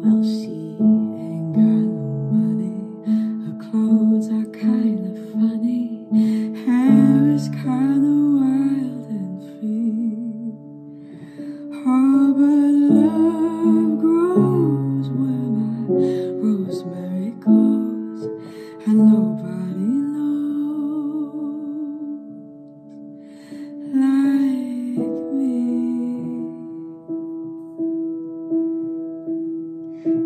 Well, she ain't got no money. Her clothes are kinda funny. Hair is kinda wild and free. Oh, but love grows where my Rosemary grows. and nobody.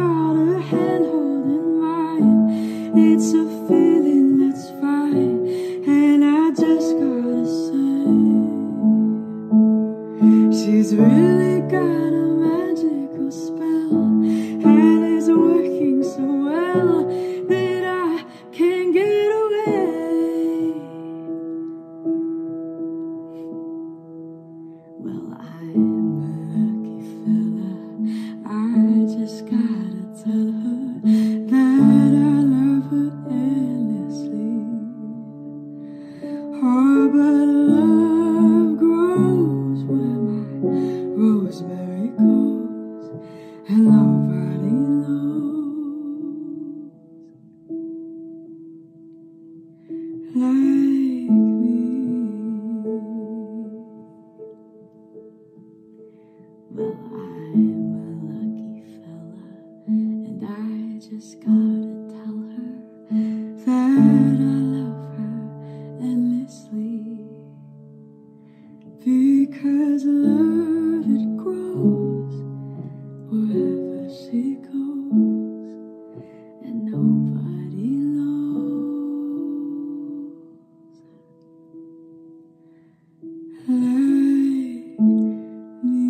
Got a hand holding mine. It's a feeling that's fine, and I just gotta say, she's really got a magical spell, and is working so well that I can't get away. Well, I'm a lucky fella. I just got. Well, I'm a lucky fella, and I just gotta As love it grows wherever she goes, and nobody knows like me.